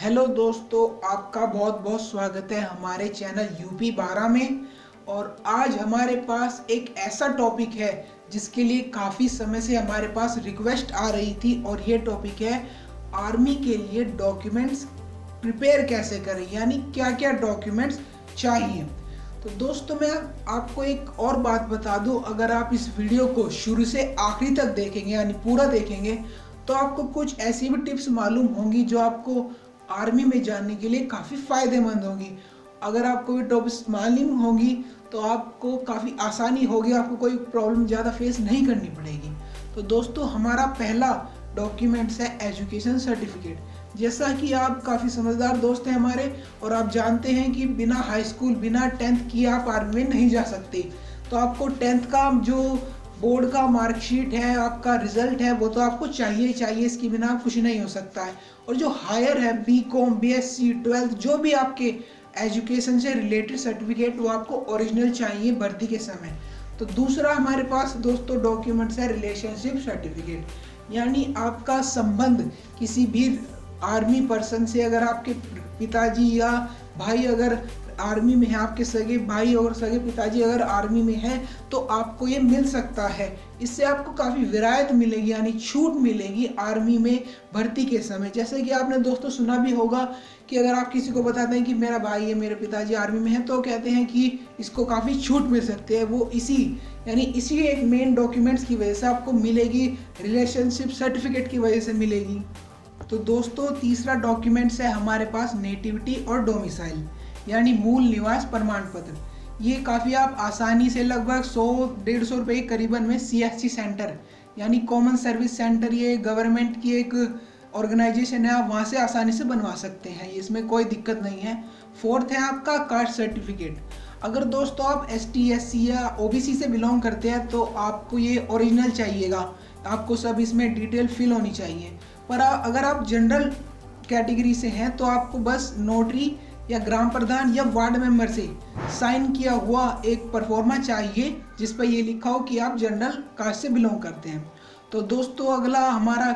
Hello दोस्तों, आपका बहुत बहुत स्वागत है हमारे चैनल यूपी बारह में। और आज हमारे पास एक ऐसा टॉपिक है जिसके लिए काफ़ी समय से हमारे पास रिक्वेस्ट आ रही थी और ये टॉपिक है आर्मी के लिए डॉक्यूमेंट्स प्रिपेयर कैसे करें, यानी क्या क्या डॉक्यूमेंट्स चाहिए। तो दोस्तों, मैं आपको एक और बात बता दूँ, अगर आप इस वीडियो को शुरू से आखिरी तक देखेंगे, यानी पूरा देखेंगे तो आपको कुछ ऐसी भी टिप्स मालूम होंगी जो आपको आर्मी में जाने के लिए काफ़ी फ़ायदेमंद होगी। अगर आपको भी टॉपिक्स मालूम होगी तो आपको काफ़ी आसानी होगी, आपको कोई प्रॉब्लम ज़्यादा फेस नहीं करनी पड़ेगी। तो दोस्तों, हमारा पहला डॉक्यूमेंट्स है एजुकेशन सर्टिफिकेट। जैसा कि आप काफ़ी समझदार दोस्त हैं हमारे, और आप जानते हैं कि बिना हाई स्कूल, बिना टेंथ किए आप आर्मी में नहीं जा सकते। तो आपको टेंथ का जो बोर्ड का मार्कशीट है, आपका रिज़ल्ट है, वो तो आपको चाहिए ही चाहिए, इसके बिना कुछ नहीं हो सकता है। और जो हायर है B com B S C twelfth, जो भी आपके एजुकेशन से रिलेटेड सर्टिफिकेट, वो आपको ओरिजिनल चाहिए भर्ती के समय। तो दूसरा हमारे पास दोस्तों डॉक्यूमेंट्स है, रिलेशनशिप सर्टिफिकेट। यानी आपका संबंध किसी भी आर्मी पर्सन से, अगर आपके पिताजी या भाई अगर आर्मी में है, आपके सगे भाई और सगे पिताजी अगर आर्मी में है तो आपको ये मिल सकता है। इससे आपको काफ़ी विरायत मिलेगी, यानी छूट मिलेगी आर्मी में भर्ती के समय। जैसे कि आपने दोस्तों सुना भी होगा कि अगर आप किसी को बताते हैं कि मेरा भाई है, मेरे पिताजी आर्मी में है तो कहते हैं कि इसको काफ़ी छूट मिल सकती है। वो इसी, यानी इसी एक मेन डॉक्यूमेंट्स की वजह से आपको मिलेगी रिलेशनशिप सर्टिफिकेट की वजह से मिलेगी। तो दोस्तों, तीसरा डॉक्यूमेंट्स है हमारे पास नेटिविटी और डोमिसाइल यानी मूल निवास प्रमाण पत्र ये काफ़ी आप आसानी से लगभग सौ, डेढ़ सौ रुपये करीबन में सी सेंटर यानी कॉमन सर्विस सेंटर ये गवर्नमेंट की एक ऑर्गेनाइजेशन है, आप वहाँ से आसानी से बनवा सकते हैं। इसमें कोई दिक्कत नहीं है। फोर्थ है आपका कास्ट सर्टिफिकेट अगर दोस्तों आप एस टी एस सी या ओ बी सी से बिलोंग करते हैं तो आपको ये ओरिजिनल चाहिएगा। आपको सब इसमें डिटेल फिल होनी चाहिए। पर अगर आप जनरल कैटेगरी से हैं तो आपको बस नोटरी या ग्राम प्रधान या वार्ड मेंबर से साइन किया हुआ एक परफॉर्मा चाहिए, जिस पर ये लिखा हो कि आप जनरल कास्ट से बिलोंग करते हैं। तो दोस्तों, अगला हमारा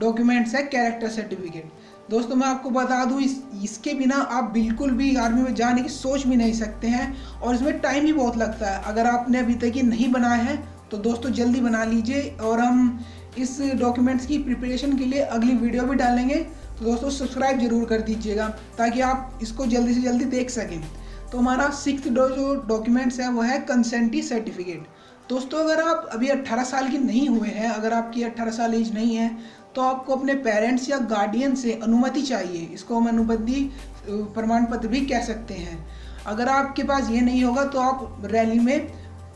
डॉक्यूमेंट्स है कैरेक्टर सर्टिफिकेट। दोस्तों, मैं आपको बता दूँ, इस, इसके बिना आप बिल्कुल भी आर्मी में जाने की सोच भी नहीं सकते हैं, और इसमें टाइम भी बहुत लगता है। अगर आपने अभी तक ये नहीं बनाया है तो दोस्तों, जल्दी बना लीजिए, और हम इस डॉक्यूमेंट्स की प्रिपरेशन के लिए अगली वीडियो भी डालेंगे। तो दोस्तों सब्सक्राइब ज़रूर कर दीजिएगा, ताकि आप इसको जल्दी से जल्दी देख सकें। तो हमारा सिक्स जो डॉक्यूमेंट्स है, वो है कंसेंटी सर्टिफिकेट दोस्तों, अगर आप अभी 18 साल की नहीं हुए हैं, अगर आपकी 18 साल एज नहीं है तो आपको अपने पेरेंट्स या गार्डियन से अनुमति चाहिए। इसको हम अनुबंधी प्रमाण पत्र भी कह सकते हैं। अगर आपके पास ये नहीं होगा तो आप रैली में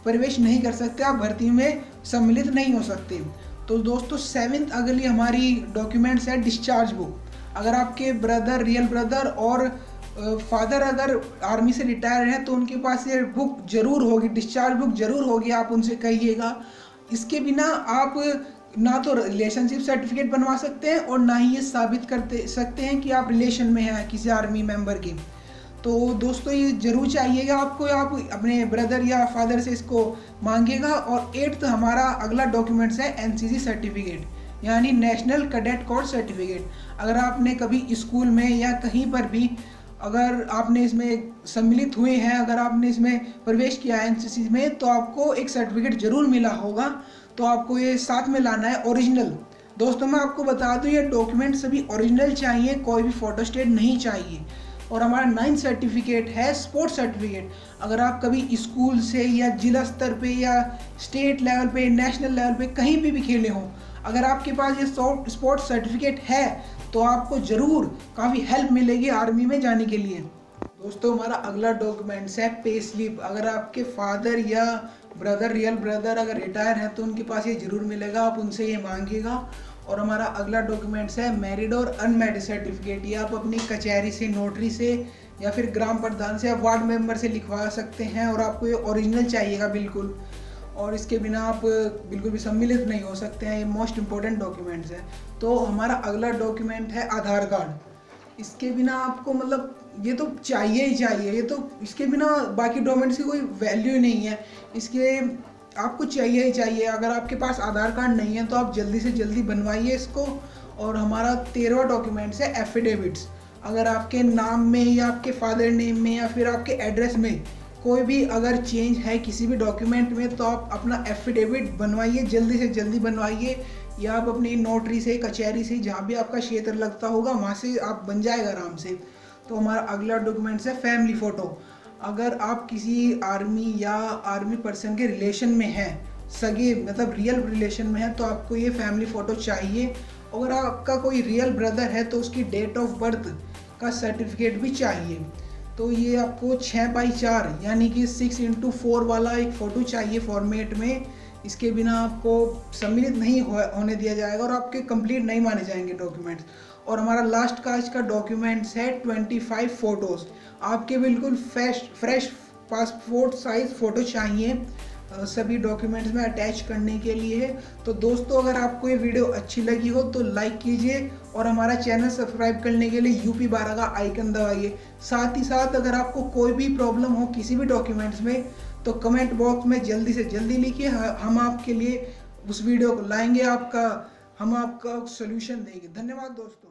प्रवेश नहीं कर सकते, आप भर्ती में सम्मिलित नहीं हो सकते। तो दोस्तों सेवेंथ अगली हमारी डॉक्यूमेंट्स है डिस्चार्ज बुक अगर आपके ब्रदर रियल ब्रदर और फादर अगर आर्मी से रिटायर हैं तो उनके पास ये बुक ज़रूर होगी डिस्चार्ज बुक ज़रूर होगी, आप उनसे कहिएगा। इसके बिना आप ना तो रिलेशनशिप सर्टिफिकेट बनवा सकते हैं और ना ही ये साबित करते, सकते हैं कि आप रिलेशन में हैं किसी आर्मी मेंबर के। तो दोस्तों, ये ज़रूर चाहिएगा आपको आप अपने ब्रदर या फादर से इसको मांगेगा और एट्थ हमारा अगला डॉक्यूमेंट्स है एनसीसी सर्टिफिकेट यानी नेशनल कैडेट कोर्स सर्टिफिकेट। अगर आपने कभी स्कूल में या कहीं पर भी अगर आपने इसमें सम्मिलित हुए हैं, अगर आपने इसमें प्रवेश किया है एनसीसी में तो आपको एक सर्टिफिकेट ज़रूर मिला होगा। तो आपको ये साथ में लाना है ओरिजिनल। दोस्तों, मैं आपको बता दूँ, ये डॉक्यूमेंट सभी ओरिजिनल चाहिए, कोई भी फ़ोटो स्टेट नहीं चाहिए। और हमारा नाइन्थ सर्टिफिकेट है स्पोर्ट्स सर्टिफिकेट। अगर आप कभी स्कूल से या जिला स्तर पे या स्टेट लेवल पे, नेशनल लेवल पे कहीं भी भी खेले हों अगर आपके पास ये स्पोर्ट्स सर्टिफिकेट है तो आपको ज़रूर काफ़ी हेल्प मिलेगी आर्मी में जाने के लिए। दोस्तों, हमारा अगला डॉक्यूमेंट्स है पे स्लिप अगर आपके फादर या ब्रदर रियल ब्रदर अगर रिटायर हैं तो उनके पास ये ज़रूर मिलेगा। आप उनसे ये मांगिएगा। और हमारा अगला डॉक्यूमेंट्स है मैरिड और अनमेरिड सर्टिफिकेट ये आप अपनी कचहरी से नोटरी से या फिर ग्राम प्रधान से या वार्ड मेंबर से लिखवा सकते हैं और आपको ये ओरिजिनल चाहिएगा बिल्कुल। और इसके बिना आप बिल्कुल भी सम्मिलित नहीं हो सकते हैं। ये मोस्ट इम्पोर्टेंट डॉक्यूमेंट्स हैं। तो हमारा अगला डॉक्यूमेंट है आधार कार्ड। इसके बिना आपको मतलब ये तो चाहिए ही चाहिए। ये तो इसके बिना बाकी डॉक्यूमेंट्स की कोई वैल्यू नहीं है। इसके आपको चाहिए ही चाहिए। अगर आपके पास आधार कार्ड नहीं है तो आप जल्दी से जल्दी बनवाइए इसको। और हमारा तेरहवा डॉक्यूमेंट्स है एफिडेविट्स अगर आपके नाम में या आपके फादर नेम में या फिर आपके एड्रेस में कोई भी अगर चेंज है किसी भी डॉक्यूमेंट में तो आप अपना एफिडेविट बनवाइए, जल्दी से जल्दी बनवाइए। या आप अपनी नोटरी से, कचहरी से, जहाँ भी आपका क्षेत्र लगता होगा, वहाँ से आप बन जाएगा आराम से। तो हमारा अगला डॉक्यूमेंट्स है फैमिली फ़ोटो अगर आप किसी आर्मी या आर्मी पर्सन के रिलेशन में हैं, सगे मतलब रियल रिलेशन में है तो आपको ये फैमिली फ़ोटो चाहिए। अगर आपका कोई रियल ब्रदर है तो उसकी डेट ऑफ़ बर्थ का सर्टिफिकेट भी चाहिए। तो ये आपको छः बाई चार यानी कि सिक्स इंटू फोर वाला एक फ़ोटो चाहिए फॉर्मेट में। इसके बिना आपको सम्मिलित नहीं हो, होने दिया जाएगा और आपके कंप्लीट नहीं माने जाएँगे डॉक्यूमेंट्स और हमारा लास्ट का आज का डॉक्यूमेंट्स है ट्वेंटी फाइव फ़ोटोज़ आपके बिल्कुल fresh fresh passport size photo चाहिए। सभी डॉक्यूमेंट्स में अटैच करने के लिए है। तो दोस्तों, अगर आपको ये वीडियो अच्छी लगी हो तो लाइक कीजिए और हमारा चैनल सब्सक्राइब करने के लिए यूपी बारह का आइकन दबाइए। साथ ही साथ, अगर आपको कोई भी प्रॉब्लम हो किसी भी डॉक्यूमेंट्स में तो कमेंट बॉक्स में जल्दी से जल्दी लिखिए। हम आपके लिए उस वीडियो को लाएँगे आपका, हम आपका सोल्यूशन देंगे। धन्यवाद दोस्तों।